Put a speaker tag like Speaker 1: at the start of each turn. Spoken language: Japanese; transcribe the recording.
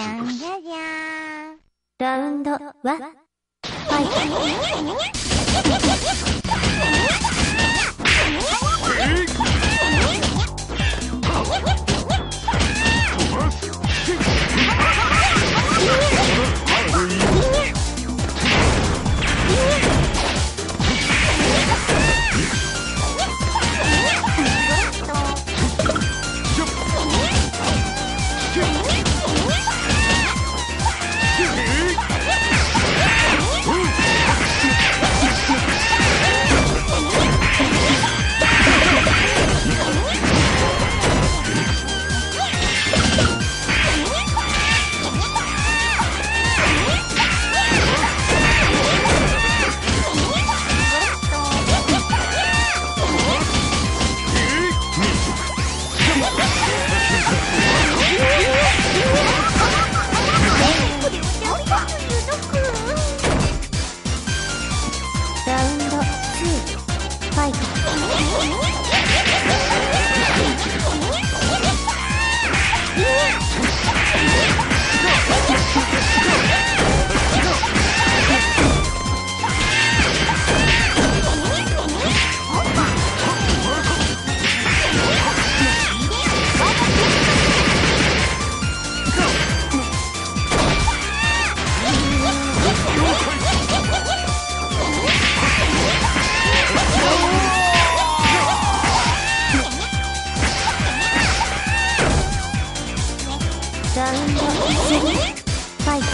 Speaker 1: じゃんじゃじゃーん。
Speaker 2: ラウンドは？ファイトラウンド3ファイト